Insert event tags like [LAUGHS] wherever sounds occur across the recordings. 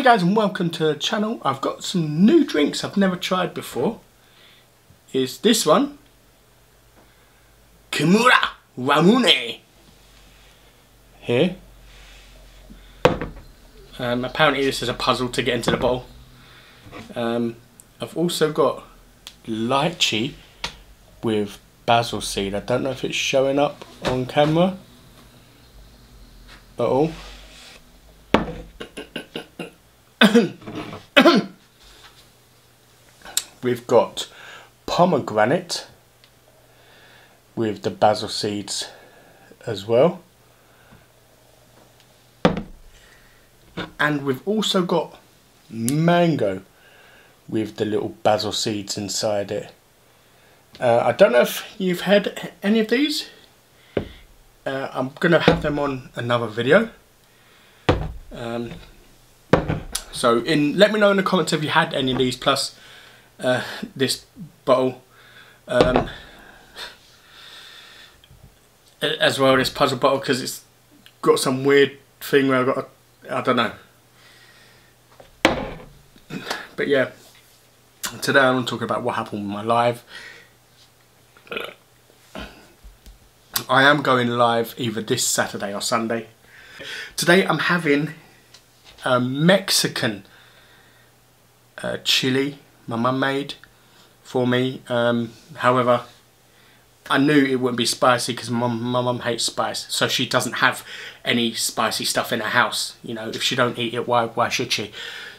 Hello guys and welcome to the channel. I've got some new drinks I've never tried before. Is this one. Kimura Ramune. Here. Um, apparently this is a puzzle to get into the bottle. Um, I've also got lychee with basil seed. I don't know if it's showing up on camera at all. [COUGHS] We've got pomegranate with the basil seeds as well. And we've also got mango with the little basil seeds inside it. Uh, I don't know if you've had any of these. Uh, I'm going to have them on another video. Um, so in, let me know in the comments if you had any of these plus uh, this bottle. Um, as well this puzzle bottle because it's got some weird thing where I've got I don't know. But yeah, today I'm talking about what happened with my live. I am going live either this Saturday or Sunday. Today I'm having a Mexican uh, chili my mum made for me. Um, however, I knew it wouldn't be spicy because my mum hates spice, so she doesn't have any spicy stuff in her house. You know, if she don't eat it, why why should she?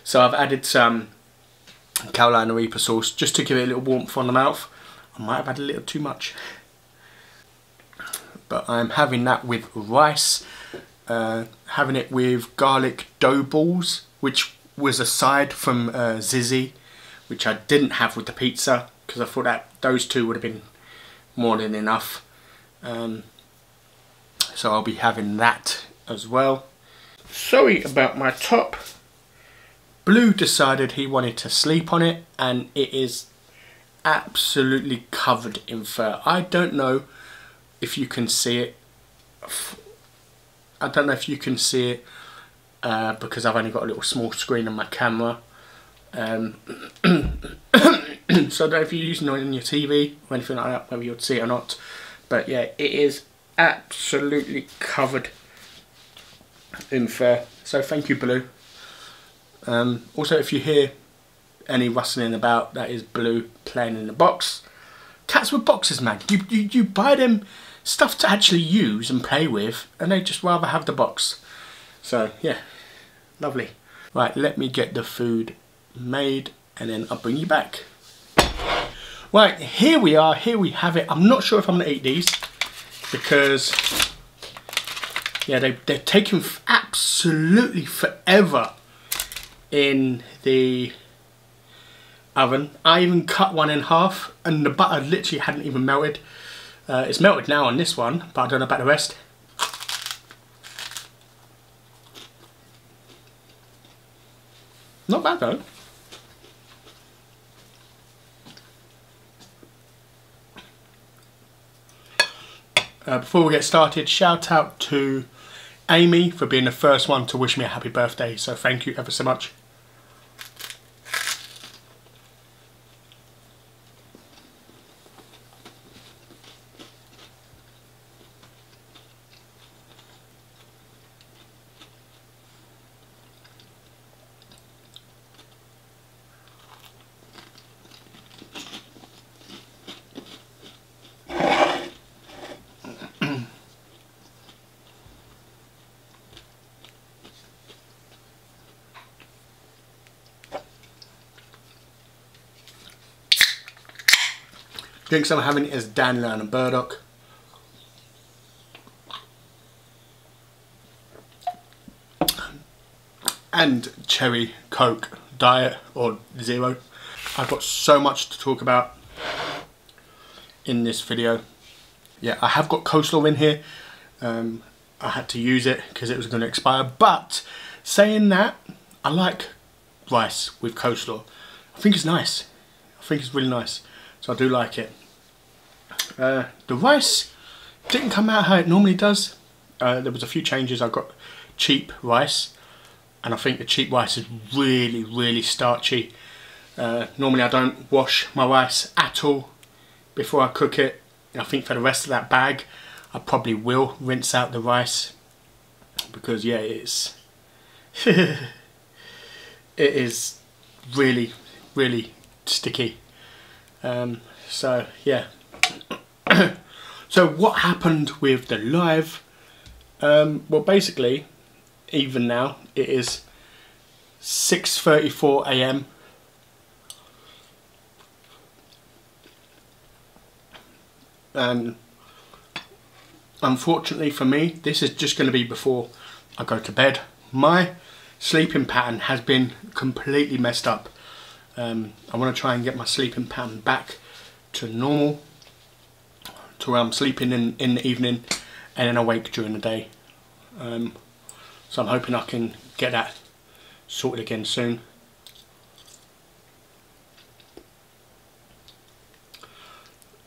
So I've added some Carolina Reaper sauce just to give it a little warmth on the mouth. I might have had a little too much. But I'm having that with rice, uh, having it with garlic dough balls, which was a side from uh, Zizzi, which I didn't have with the pizza because I thought that those two would have been more than enough. Um, so I'll be having that as well. Sorry about my top. Blue decided he wanted to sleep on it and it is absolutely covered in fur. I don't know if you can see it. I don't know if you can see it uh, because I've only got a little small screen on my camera. Um, [COUGHS] so I don't know if you're using it on your TV or anything like that, whether you'd see it or not. But yeah, it is absolutely covered in fur. So thank you, Blue. Um, also, if you hear any rustling about, that is Blue playing in the box. Cats with boxes, man. You, you, you buy them stuff to actually use and play with, and they just rather have the box. So, yeah, lovely. Right, let me get the food made, and then I'll bring you back. Right, here we are, here we have it. I'm not sure if I'm to eat these, because, yeah, they, they're taking absolutely forever in the oven. I even cut one in half and the butter literally hadn't even melted. Uh, it's melted now on this one, but I don't know about the rest. Not bad though. Uh, before we get started, shout out to Amy for being the first one to wish me a happy birthday. So thank you ever so much. Drinks I'm having is Dandelion and Burdock. And Cherry Coke Diet or Zero. I've got so much to talk about in this video. Yeah, I have got coleslaw in here. Um, I had to use it because it was going to expire. But saying that, I like rice with coleslaw. I think it's nice. I think it's really nice. So I do like it. Uh, the rice didn't come out how it normally does. Uh, there was a few changes. I got cheap rice. and I think the cheap rice is really really starchy. Uh, normally I don't wash my rice at all before I cook it. I think for the rest of that bag I probably will rinse out the rice because yeah it's [LAUGHS] it is really really sticky um, so yeah [COUGHS] so what happened with the live? Um, well basically even now it is 6.34 a.m. and unfortunately for me this is just going to be before I go to bed. My sleeping pattern has been completely messed up. Um, I want to try and get my sleeping pattern back to normal to where I'm sleeping in, in the evening and then awake during the day um, so I'm hoping I can get that sorted again soon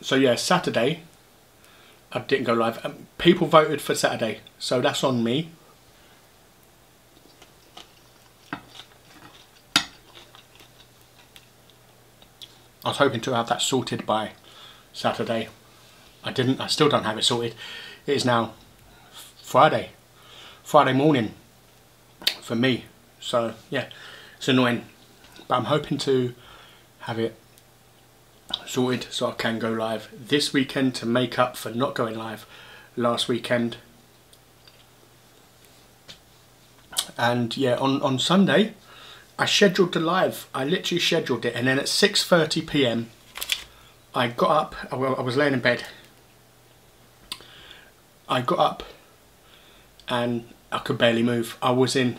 so yeah Saturday I didn't go live. Um, people voted for Saturday, so that's on me. I was hoping to have that sorted by Saturday. I didn't. I still don't have it sorted. It is now Friday. Friday morning for me. So yeah, it's annoying. But I'm hoping to have it sorted so I can go live this weekend to make up for not going live last weekend. And yeah, on, on Sunday, I scheduled the live. I literally scheduled it and then at 6.30pm, I got up, I was laying in bed. I got up and I could barely move. I was in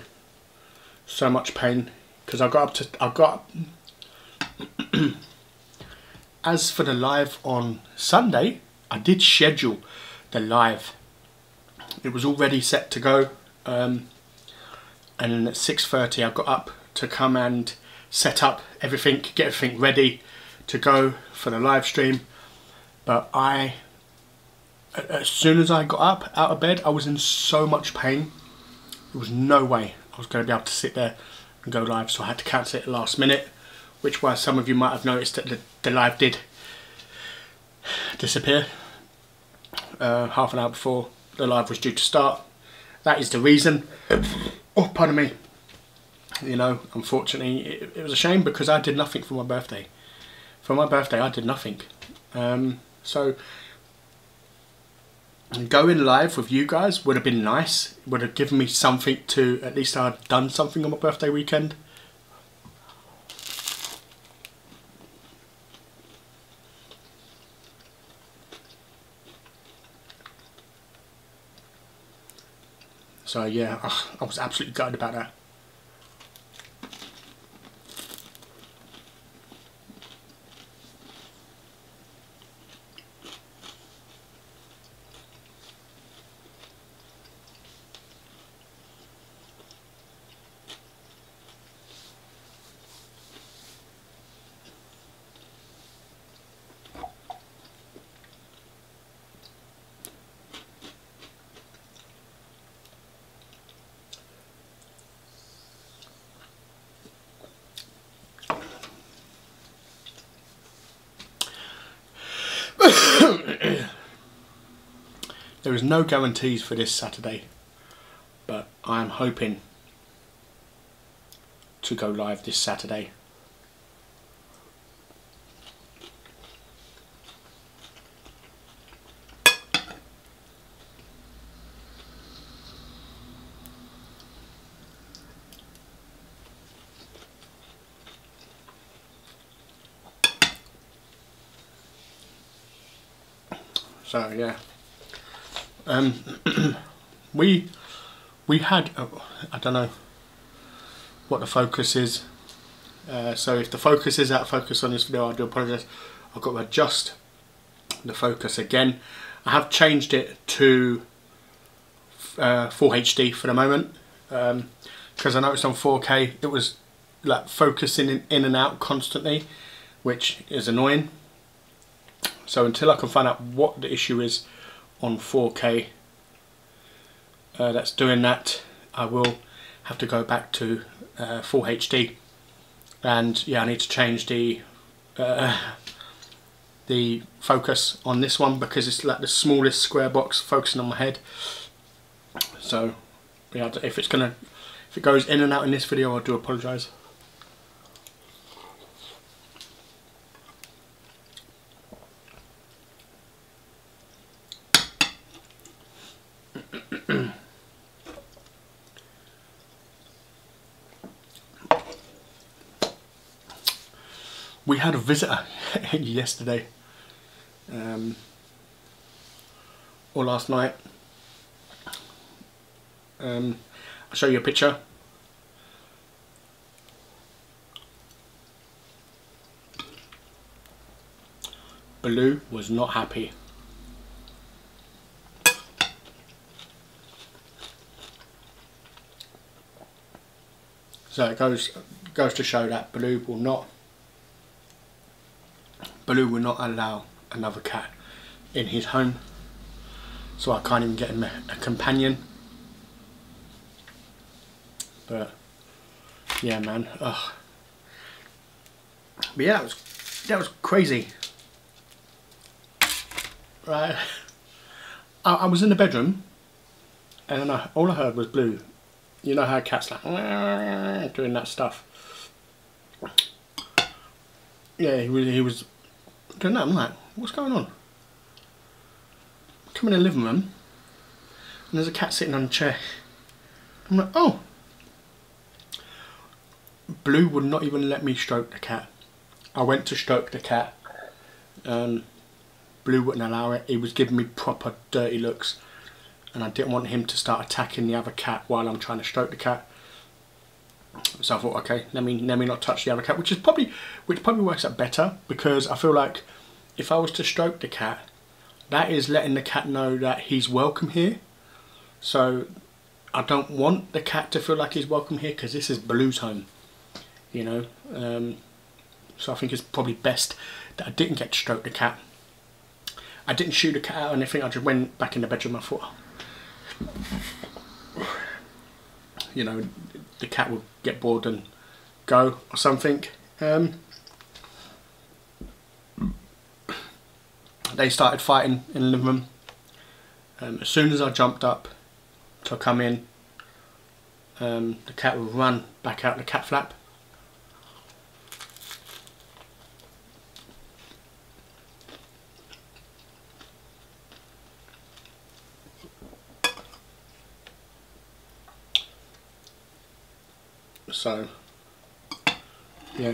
so much pain because I got up to, I got [CLEARS THROAT] as for the live on Sunday, I did schedule the live. It was already set to go. Um, and at 6.30 I got up to come and set up everything, get everything ready to go for the live stream. But I, as soon as I got up out of bed, I was in so much pain. There was no way I was going to be able to sit there and go live, so I had to cancel it last minute which why some of you might have noticed that the, the live did disappear uh, half an hour before the live was due to start. That is the reason. Oh, pardon me. You know, unfortunately, it, it was a shame because I did nothing for my birthday. For my birthday, I did nothing. Um, so, going live with you guys would have been nice. Would have given me something to, at least I'd done something on my birthday weekend. So yeah, I was absolutely gutted about that. There is no guarantees for this Saturday, but I am hoping to go live this Saturday. So yeah. Um, [CLEARS THROAT] we we had uh, I don't know what the focus is. Uh, so if the focus is out of focus on this video, I do apologise. I've got to adjust the focus again. I have changed it to uh, full HD for the moment because um, I noticed on 4K it was like focusing in, in and out constantly, which is annoying. So until I can find out what the issue is on 4K uh, that's doing that. I will have to go back to uh, full HD and yeah I need to change the uh, the focus on this one because it's like the smallest square box focusing on my head. So yeah if it's gonna if it goes in and out in this video I do apologise we had a visitor [LAUGHS] yesterday um, or last night. Um, I'll show you a picture. Baloo was not happy. So it goes goes to show that Baloo will not Baloo will not allow another cat in his home. So I can't even get him a, a companion. But yeah man. Ugh. but yeah that was that was crazy. Right. [LAUGHS] I, I was in the bedroom and I, all I heard was Blue. You know how cats like [LAUGHS] doing that stuff? Yeah he was, he was don't know, I'm like, what's going on? Come in the living room, and there's a cat sitting on a chair. I'm like, oh. Blue would not even let me stroke the cat. I went to stroke the cat. Um, Blue wouldn't allow it. He was giving me proper dirty looks. And I didn't want him to start attacking the other cat while I'm trying to stroke the cat. So I thought, okay, let me let me not touch the other cat, which is probably which probably works out better because I feel like if I was to stroke the cat, that is letting the cat know that he's welcome here. So I don't want the cat to feel like he's welcome here because this is Blue's home, you know. Um, so I think it's probably best that I didn't get to stroke the cat. I didn't shoot the cat out or anything. I just went back in the bedroom. I thought, you know, the cat would get bored and go or something. Um, they started fighting in the living room. Um, as soon as I jumped up to come in, um, the cat would run back out the cat flap. So, yeah.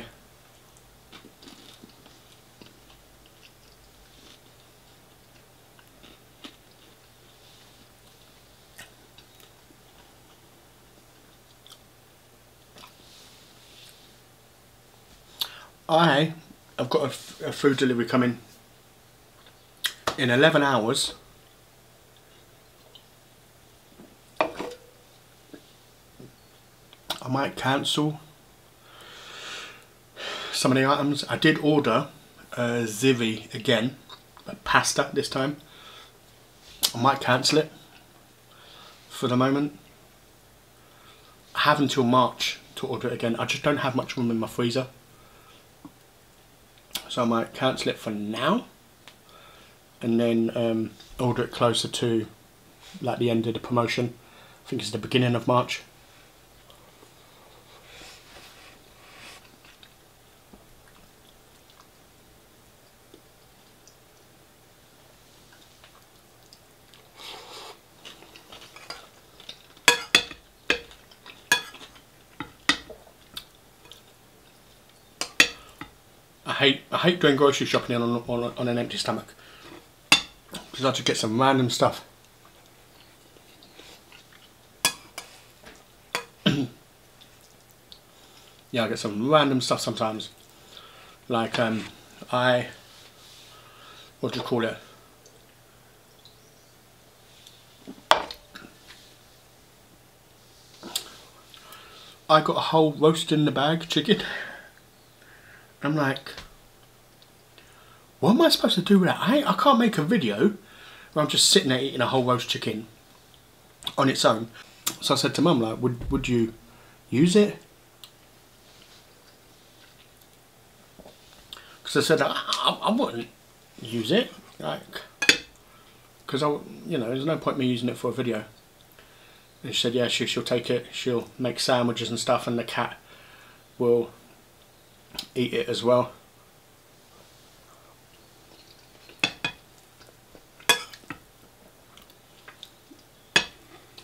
I have got a, a food delivery coming in 11 hours I might cancel some of the items. I did order uh, Zizzi again, but pasta this time. I might cancel it for the moment. I have until March to order it again. I just don't have much room in my freezer so I might cancel it for now and then um, order it closer to like the end of the promotion I think it's the beginning of March doing grocery shopping on, on, on an empty stomach because I just get some random stuff. [CLEARS THROAT] yeah, I get some random stuff sometimes. Like um, I, what do you call it? I got a whole roast in the bag chicken. I'm like, what am I supposed to do with that? I, I can't make a video where I'm just sitting there eating a whole roast chicken on its own. So I said to mum, like, would, would you use it. Because I said I, I, I wouldn't use it, like, because I, you know, there's no point me using it for a video. And she said, yeah, she, she'll take it, she'll make sandwiches and stuff, and the cat will eat it as well.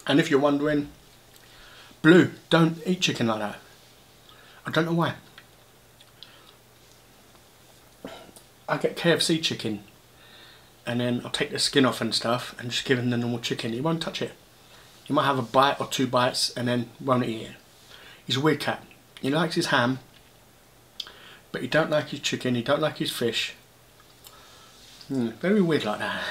And if you're wondering, Blue, don't eat chicken like that. I don't know why. I get KFC chicken and then I'll take the skin off and stuff and just give him the normal chicken. He won't touch it. He might have a bite or two bites and then won't eat it. He's a weird cat. He likes his ham, but he don't like his chicken, he don't like his fish. Hmm, very weird like that.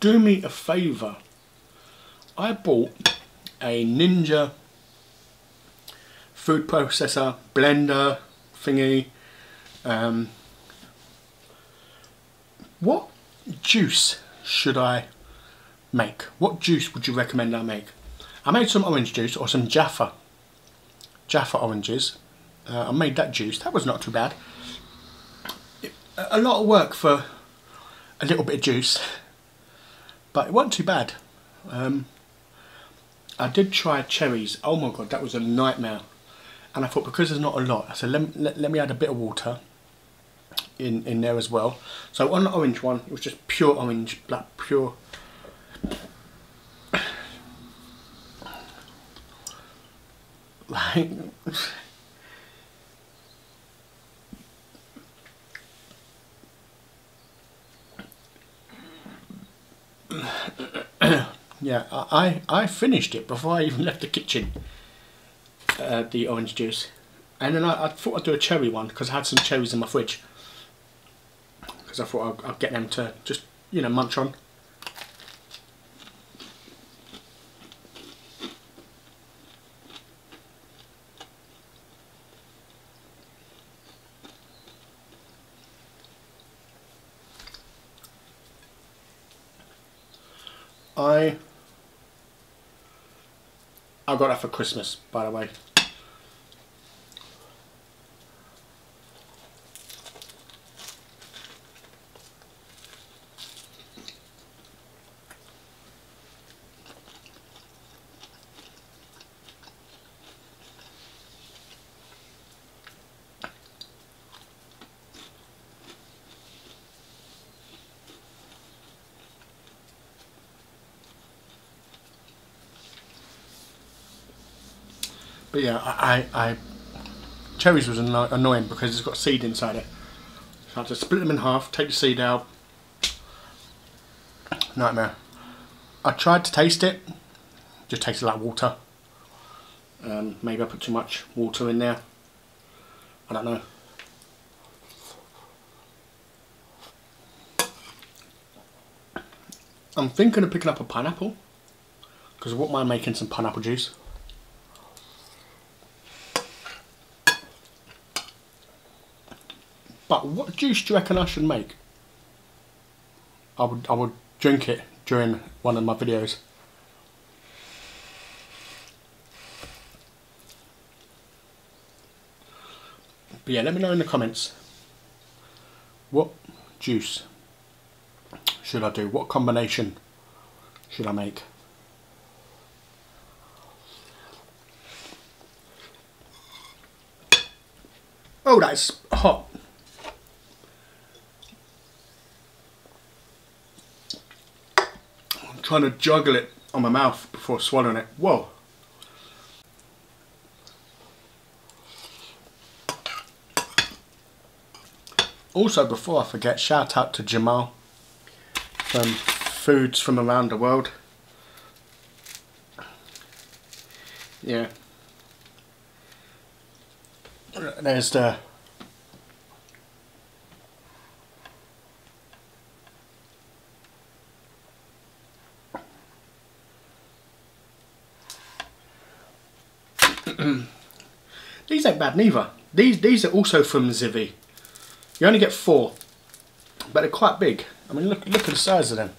Do me a favour. I bought a Ninja food processor, blender, thingy. Um, what juice should I make? What juice would you recommend I make? I made some orange juice or some Jaffa, Jaffa oranges. Uh, I made that juice. That was not too bad. A lot of work for a little bit of juice [LAUGHS] but it wasn't too bad. Um, I did try cherries. Oh my god, that was a nightmare. And I thought because there's not a lot, I said let, let, let me add a bit of water in, in there as well. So on the orange one, it was just pure orange, like pure. [LAUGHS] Like. [COUGHS] yeah, I, I finished it before I even [LAUGHS] left the kitchen, uh, the orange juice. And then I, I, thought I'd do a cherry one because I had some cherries in my fridge. Because I thought I'd, I'd get them to just, you know, munch on. I I got that for Christmas, by the way. But yeah, I, I, I cherries was anno annoying because it's got seed inside it. So I had to split them in half, take the seed out. Nightmare. I tried to taste it, just tasted like water. Um, maybe I put too much water in there. I don't know. I'm thinking of picking up a pineapple because I wouldn't mind making some pineapple juice. But what juice do you reckon I should make? I would I would drink it during one of my videos. But yeah, let me know in the comments what juice should I do? What combination should I make? Oh, that's hot. Trying to juggle it on my mouth before swallowing it. Whoa. Also, before I forget, shout out to Jamal from Foods from Around the World. Yeah. There's the these ain't bad neither. These these are also from Zizzi. You only get four, but they're quite big. I mean, look look at the size of them.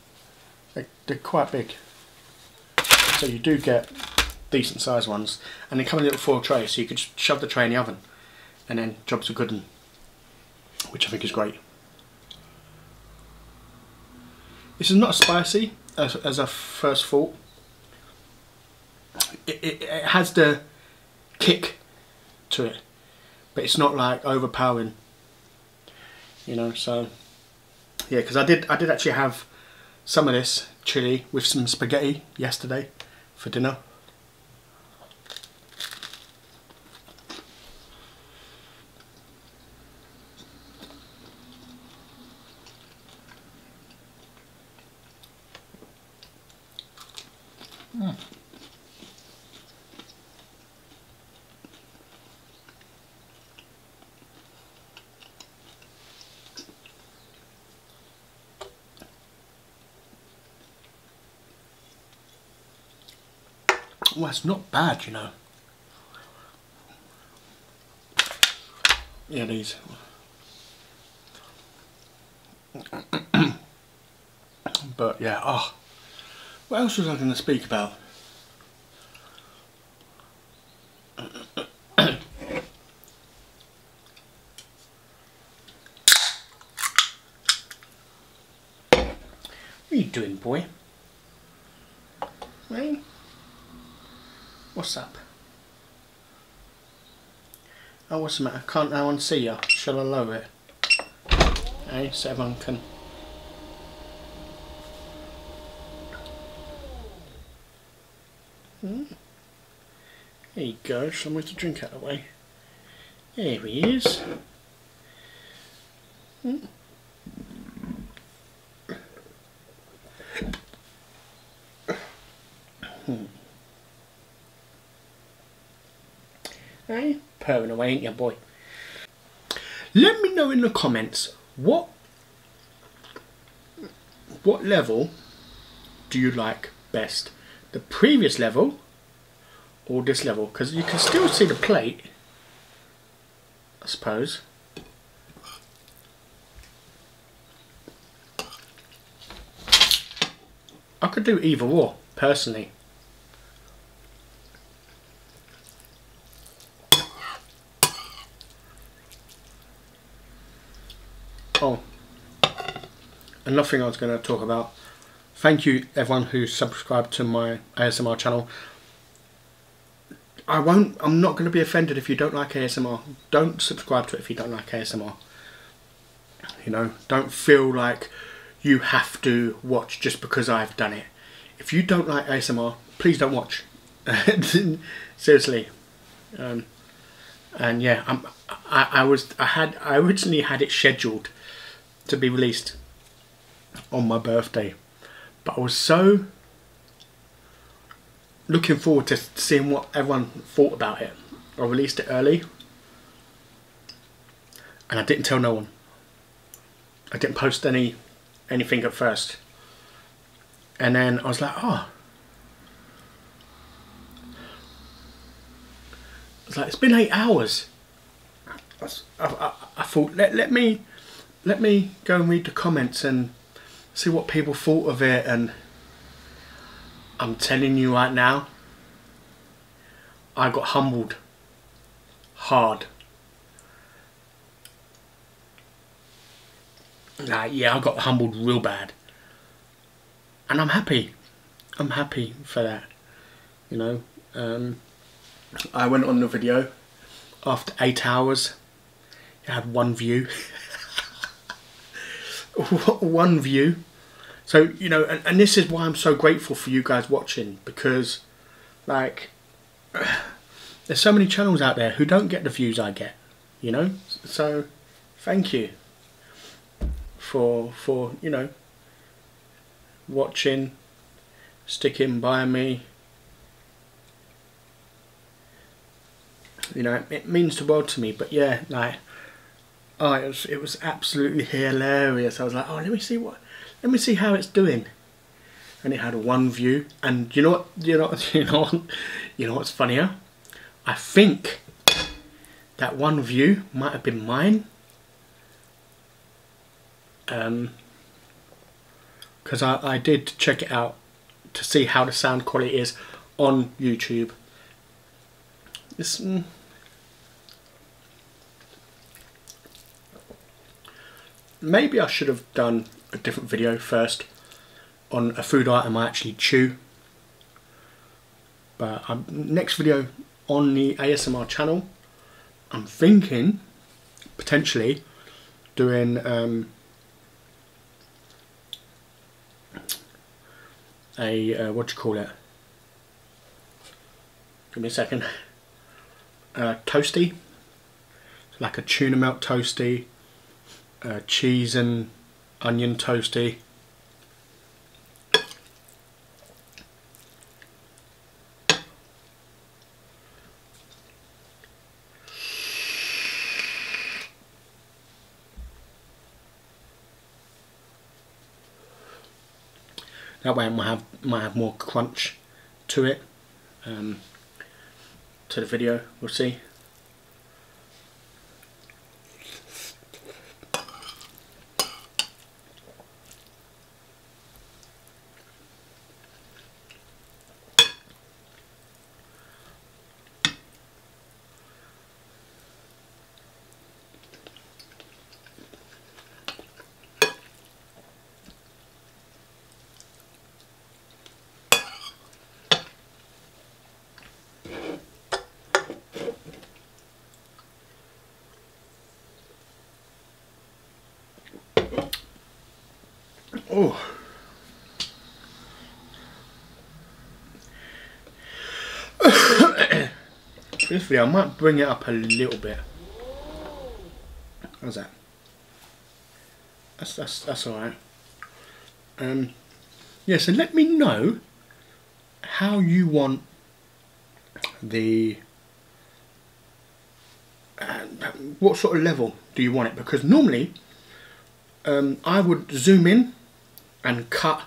They're, they're quite big. So you do get decent sized ones, and they come in a little foil tray, so you could shove the tray in the oven, and then jobs are good, and, which I think is great. This is not as spicy as, as I first thought. It, it, it has the kick to it, but it's not like overpowering. You know, so yeah, because I did I did actually have some of this chili with some spaghetti yesterday for dinner. Well, it's not bad, you know. Yeah, these. [CLEARS THROAT] but yeah, oh. What else was I going to speak about? what are you doing, boy? Hey? What's up? Oh, what's the matter? Can't no one see you? Shall I lower it? Hey, so everyone can... Hmm? There you go, somewhere to drink out of the way. There he is. Hmm. Hey, purring away, ain't you, boy? Let me know in the comments what what level do you like best? the previous level or this level because you can still see the plate I suppose I could do either or personally oh another thing I was going to talk about thank you everyone who subscribed to my ASMR channel. I won't, I'm not going to be offended if you don't like ASMR. Don't subscribe to it if you don't like ASMR. You know, don't feel like you have to watch just because I've done it. If you don't like ASMR, please don't watch. [LAUGHS] Seriously. Um, and yeah, I'm, I, I was, I had, I originally had it scheduled to be released on my birthday. But I was so looking forward to seeing what everyone thought about it. I released it early and I didn't tell no one. I didn't post any anything at first. And then I was like, oh. It's like it's been eight hours. I, I, I thought let let me let me go and read the comments and see what people thought of it and I'm telling you right now I got humbled hard. Like yeah I got humbled real bad. And I'm happy. I'm happy for that you know um, I went on the video. after eight hours it had one view. [LAUGHS] One view so, you know, and, and this is why I'm so grateful for you guys watching because, like, [SIGHS] there's so many channels out there who don't get the views I get, you know? So, thank you for, for you know, watching, sticking by me. You know, it, means the world to me, but yeah, like, oh, it was, it was absolutely hilarious. I was like, oh, let me see what let me see how it's doing. And it had one view, and you know what? You know, [LAUGHS] you know, you know what's funnier? I think that one view might have been mine. Um, because I, I did check it out to see how the sound quality is on YouTube. It's, mm, maybe I should have done a different video first on a food item I actually chew. But um, next video on the ASMR channel, I'm thinking potentially doing um, a uh, what do you call it? Give me a second. Uh, toasty, like a tuna melt toasty, uh, cheese and onion toasty. That way it might have, might have more crunch to it, um, to the video, we'll see. Oh. video, I might bring it up a little bit. How's that? That's that's that's all right. Um, yeah. So let me know how you want the uh, what sort of level do you want it? Because normally um, I would zoom in and cut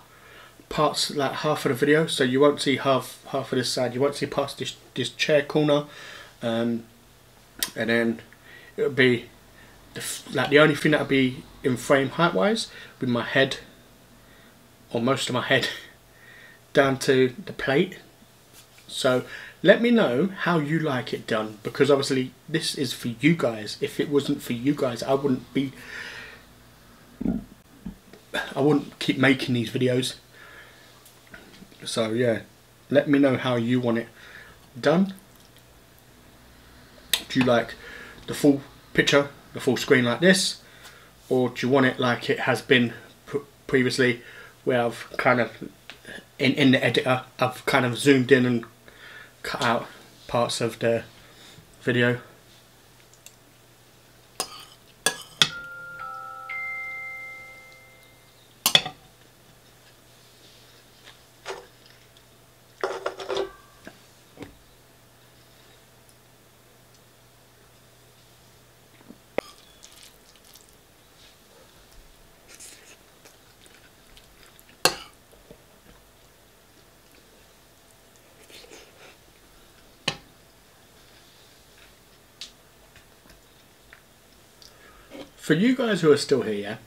parts like half of the video. So you won't see half half of this side. You won't see past this this chair corner. Um, and then it'll be the, like the only thing that'll be in frame height wise with my head or most of my head [LAUGHS] down to the plate. So let me know how you like it done because obviously this is for you guys. If it wasn't for you guys I wouldn't be I wouldn't keep making these videos. So yeah, let me know how you want it done. Do you like the full picture, the full screen like this? Or do you want it like it has been previously where I've kind of, in, in the editor, I've kind of zoomed in and cut out parts of the video. For you guys who are still here,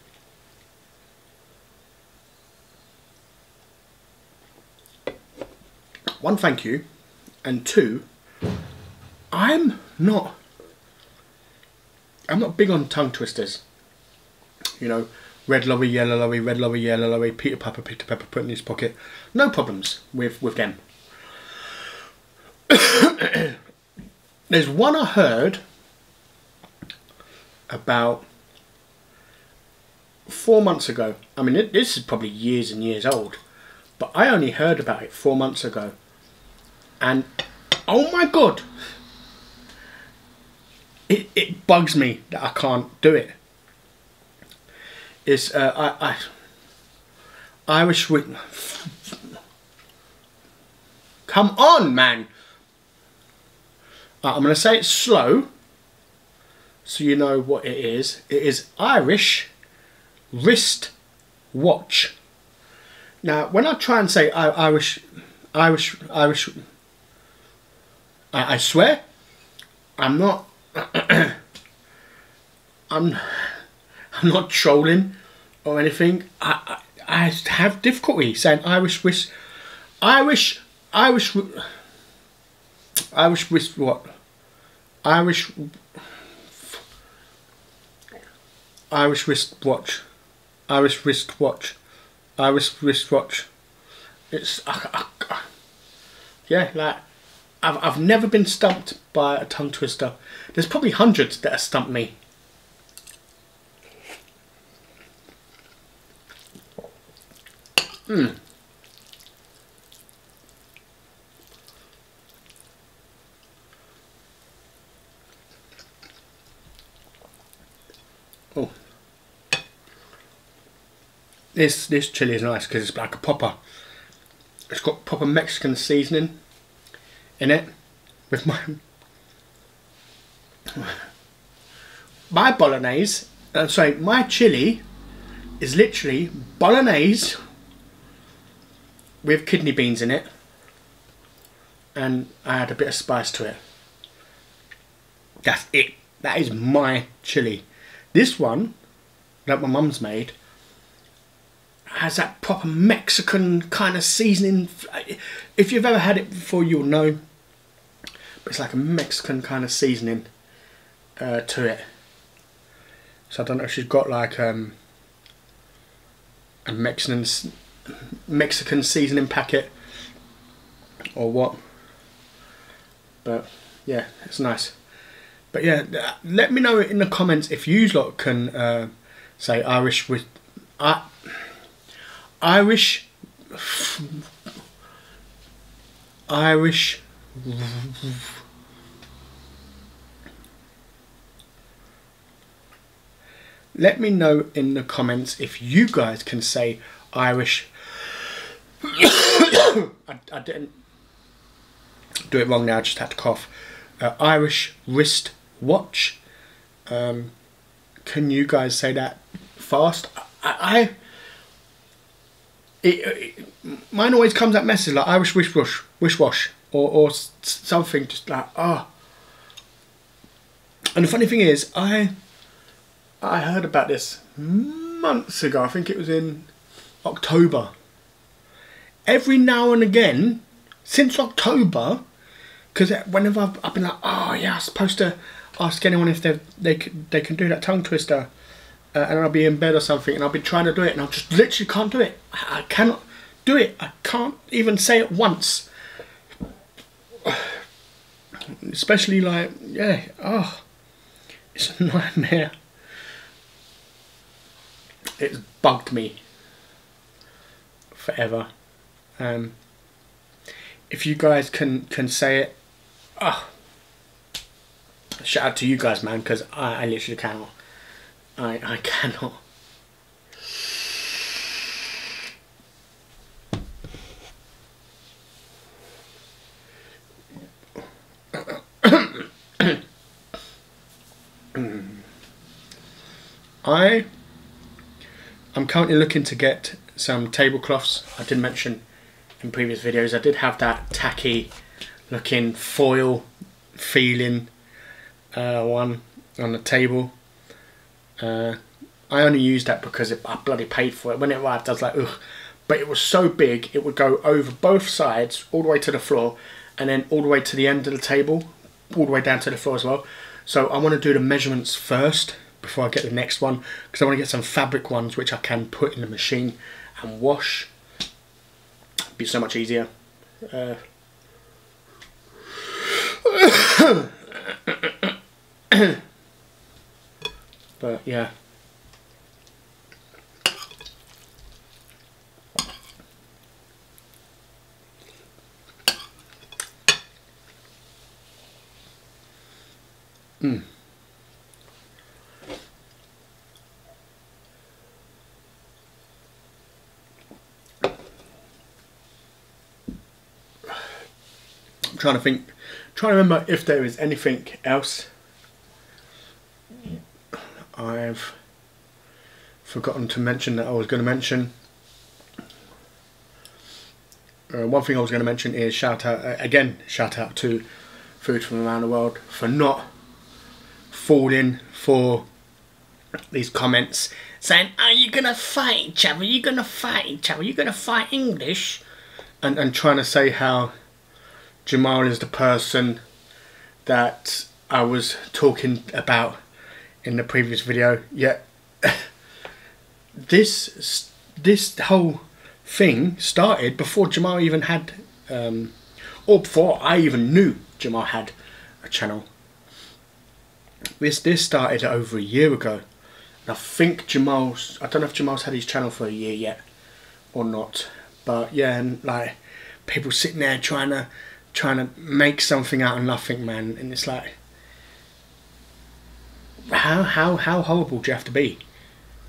yeah, one, thank you, and two, I'm not, I'm not big on tongue twisters. You know, red lorry, yellow lorry, red lorry, yellow lorry, Peter Pepper, Peter Pepper, put in his pocket. No problems with with them. [COUGHS] There's one I heard about four months ago. I mean, it, this is probably years and years old, but I only heard about it four months ago. And oh my god, it, it bugs me that I can't do it. It's uh, I, I Irish with. Come on, man. I'm going to say it slow so you know what it is. It is Irish wrist watch. Now, when I try and say Irish, Irish, Irish, I, I swear, I'm not. [CLEARS THROAT] I'm. I'm not trolling or anything. I, I, I have difficulty saying Irish whisk. Irish. Irish. Irish whisk. What? Irish. Irish wristwatch. Irish wristwatch. Irish wristwatch. It's. I, I, yeah, like. I've, I've never been stumped by a tongue twister. There's probably hundreds that have stumped me. Hmm. This this chili is nice because it's like a proper. It's got proper Mexican seasoning in it with my my bolognese. I'm uh, sorry, my chili is literally bolognese with kidney beans in it, and I add a bit of spice to it. That's it. That is my chili. This one that my mum's made has that proper Mexican kind of seasoning. If you've ever had it before, you'll know. But it's like a Mexican kind of seasoning uh, to it. So I don't know if she's got like um, a Mexican Mexican seasoning packet or what. But yeah, it's nice. But yeah, let me know in the comments if you lot can uh, say Irish with uh, Irish Irish let me know in the comments if you guys can say Irish. [COUGHS] I, I, didn't do it wrong now I just had to cough. Uh, Irish wrist watch um, can you guys say that fast? I, I it, it, mine always comes up message like Irish wish wash, wish wash, or, or something just like ah. Oh. And the funny thing is, I I heard about this months ago. I think it was in October. Every now and again, since October, because whenever I've, I've, been like, oh yeah, I'm supposed to ask anyone if they they they can do that tongue twister uh, and I'll be in bed or something and I'll be trying to do it and I just literally can't do it. I, cannot do it. I can't even say it once. [SIGHS] Especially like, yeah, oh, it's a nightmare. It's bugged me forever. Um, if you guys can can say it, oh, shout out to you guys, man, because I, I literally cannot. I, I cannot. I I'm currently looking to get some tablecloths. I did mention in previous videos I did have that tacky looking foil feeling uh, one on the table uh, I only used that because it, I bloody paid for it. When it arrived, I was like, ugh. But it was so big, it would go over both sides, all the way to the floor, and then all the way to the end of the table, all the way down to the floor as well. So I want to do the measurements first before I get the next one, because I want to get some fabric ones which I can put in the machine and wash. Be so much easier. Uh, [COUGHS] [COUGHS] [COUGHS] But yeah. Mm. I'm trying to think, trying to remember if there is anything else I've forgotten to mention that I was going to mention. Uh, one thing I was going to mention is shout out uh, again, shout out to food from around the world for not falling for these comments saying, Are you gonna fight each other? Are you gonna fight each other? Are you gonna fight English? And and trying to say how Jamal is the person that I was talking about in the previous video. Yet [LAUGHS] this this whole thing started before Jamal even had, um, or before I even knew Jamal had a channel. This this started over a year ago. And I think Jamal's. I don't know if Jamal's had his channel for a year yet, or not. But yeah, and like people sitting there trying to trying to make something out of nothing, man. And it's like, how how how horrible do you have to be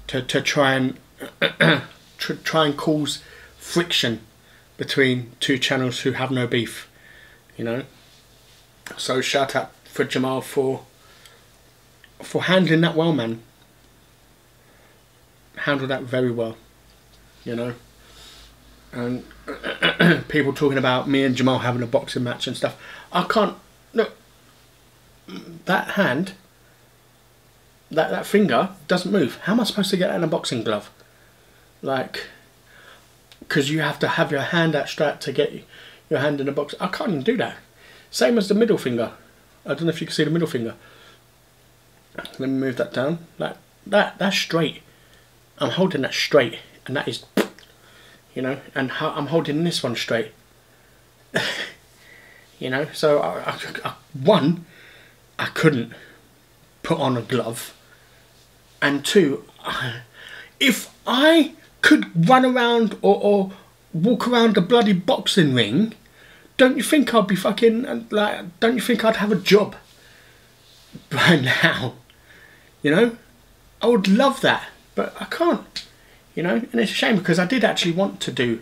to to try and [CLEARS THROAT] tr- try and cause friction between two channels who have no beef, you know? So shout out for Jamal for for handling that well, man. Handled that very well, you know. And [CLEARS THROAT] people talking about me and Jamal having a boxing match and stuff. I can't look. That hand, that that finger doesn't move. How am I supposed to get that in a boxing glove? Like, because you have to have your hand outstretched to get your hand in a box. I can't even do that. Same as the middle finger. I don't know if you can see the middle finger. Let me move that down. Like that. That's straight. I'm holding that straight, and that is you know, and how I'm holding this one straight. [LAUGHS] you know, so I, I, I, one, I couldn't put on a glove, and two, if I could run around or, or walk around a bloody boxing ring, don't you think I'd be fucking like? Don't you think I'd have a job [LAUGHS] by now? You know, I would love that, but I can't you know, and it's a shame because I did actually want to do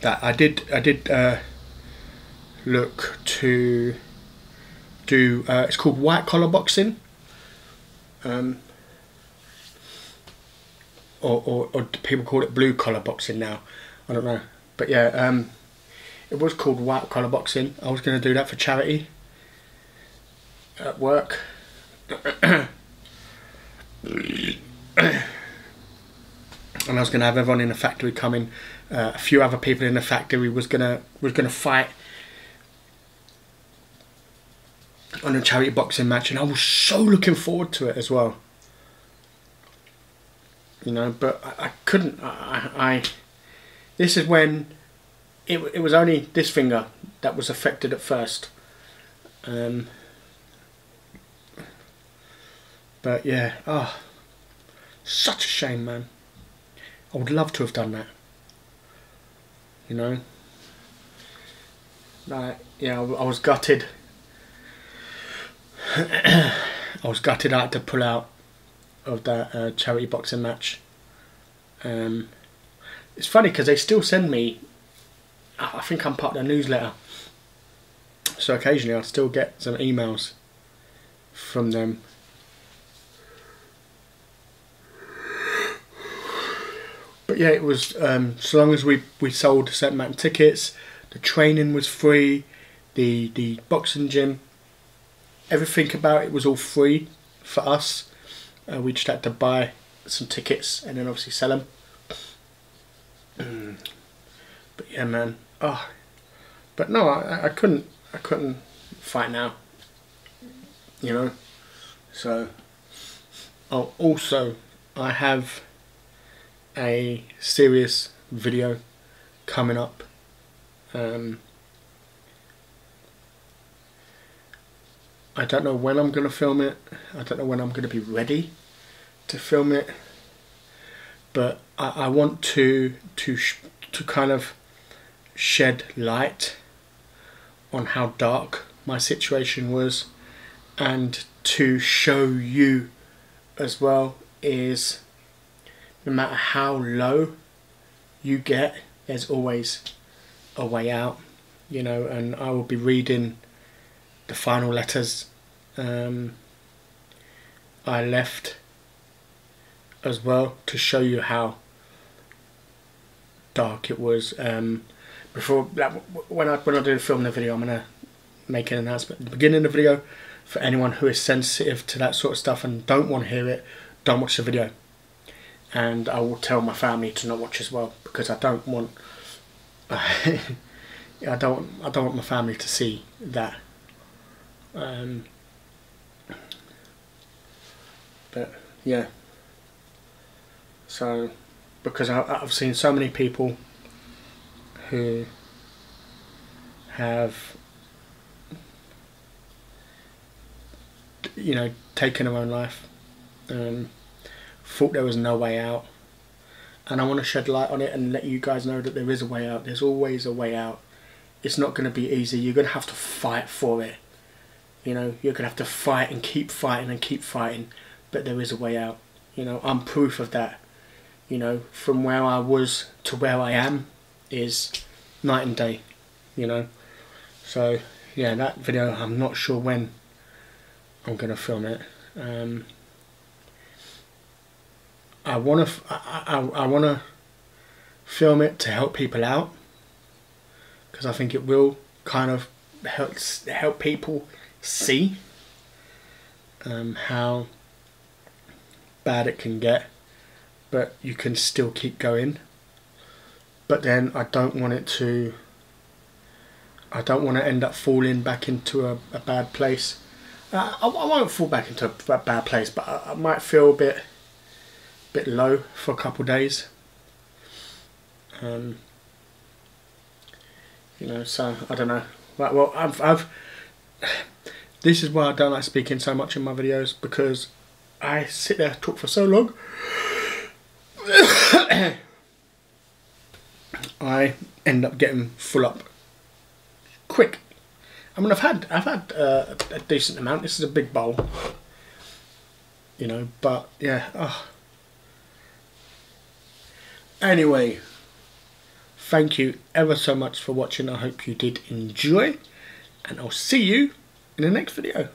that. I did, I did uh, look to do. Uh, it's called white collar boxing, um, or, or, or people call it blue collar boxing now. I don't know, but yeah, um, it was called white collar boxing. I was going to do that for charity at work. [CLEARS THROAT] and I was going to have everyone in the factory coming. Uh, a few other people in the factory was gonna was gonna fight on a charity boxing match, and I was so looking forward to it as well. You know, but I, I couldn't. I, I this is when it it was only this finger that was affected at first. Um, but yeah, oh, such a shame, man. I would love to have done that. You know? Like, yeah, I, I was gutted. [COUGHS] I was gutted had to pull out of that uh, charity boxing match. Um, it's funny because they still send me. I think I'm part of their newsletter, so occasionally I still get some emails from them but yeah, it was um, so long as we we sold a certain amount of tickets, the training was free, the the boxing gym, everything about it was all free for us. Uh, we just had to buy some tickets and then obviously sell them. [CLEARS THROAT] but yeah, man. Oh, but no, I, I couldn't. I couldn't fight now. You know, so. Oh, also, I have a serious video coming up. Um, I don't know when I'm going to film it. I don't know when I'm going to be ready to film it. But I, I want to to to kind of shed light on how dark my situation was and to show you as well is no matter how low you get, there's always a way out, you know, and I will be reading the final letters um, I left as well to show you how dark it was. Um, before, when I when I do film the video, I'm gonna make an announcement at the beginning of the video. For anyone who is sensitive to that sort of stuff and don't want to hear it, don't watch the video. And I will tell my family to not watch as well because I don't want [LAUGHS] I don't I don't want my family to see that. Um, but yeah. So because I, I've seen so many people who have you know taken their own life. Um, thought there was no way out. And I want to shed light on it and let you guys know that there is a way out. There's always a way out. It's not going to be easy. You're going to have to fight for it you know you're going to have to fight and keep fighting and keep fighting but there is a way out. You know I'm proof of that. You know from where I was to where I am is night and day you know. So yeah, that video I'm not sure when I'm gonna film it. Um, I wanna I, I, I wanna film it to help people out because I think it will kind of help help people see um, how bad it can get, but you can still keep going. But then I don't want it to I don't want to end up falling back into a, a bad place. Uh, I, I, won't fall back into a bad place, but I, I, might feel a bit, bit low for a couple days. Um, you know, so I don't know. Well, well, I've, I've. This is why I don't like speaking so much in my videos because I sit there talk for so long. [COUGHS] I end up getting full up quick. I mean, I've had I've had uh, a decent amount. This is a big bowl, you know. But yeah. Oh. Anyway, thank you ever so much for watching. I hope you did enjoy, and I'll see you in the next video.